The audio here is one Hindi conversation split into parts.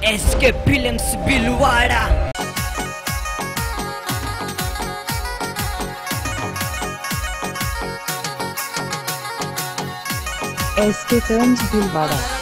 SK Films Bilwara SK Films Bilwara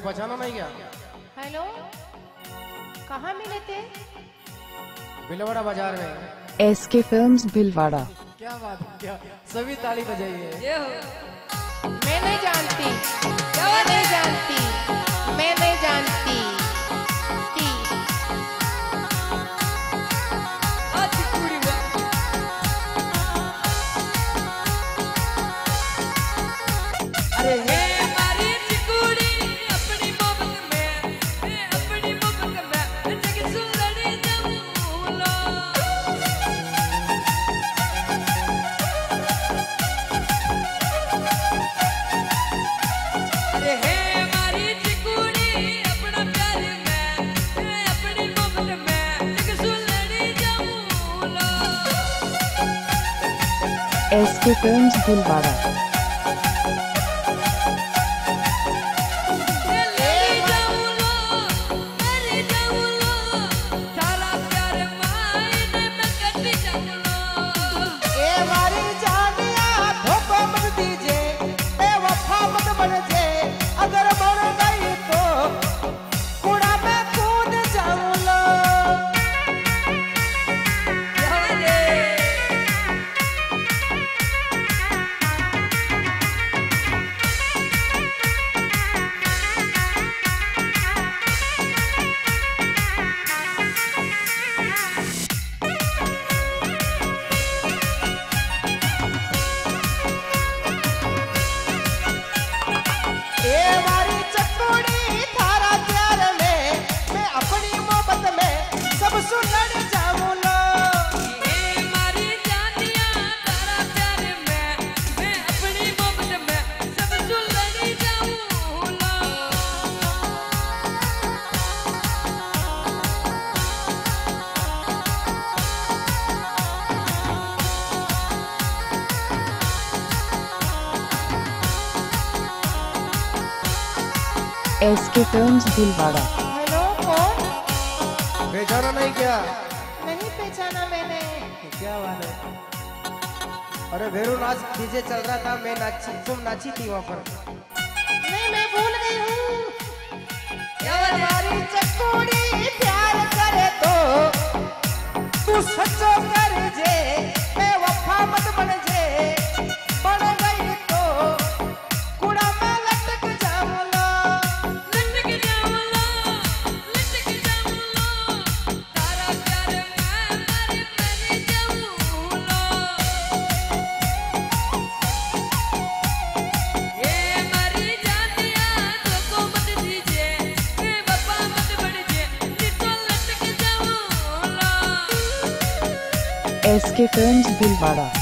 पहचाना नहीं क्या? हेलो? कहाँ मिले थे? भिलवाड़ा बाज़ार में। एस के फ़िल्म भिलवाड़ा क्या बात क्या? सभी ताली बजाइए। मैं नहीं जानती SP Films Bulbaba S K film Dilwara. Hello कौन? पहचाना नहीं क्या? नहीं पहचाना मैंने। क्या बात है? अरे भेरू नाच डीजे चल रहा था मैं नाची तुम नाची थी वहाँ पर। नहीं मैं भूल गई हूँ। प्यार करे तो तू सचो कर जे। SK films film Bhilwara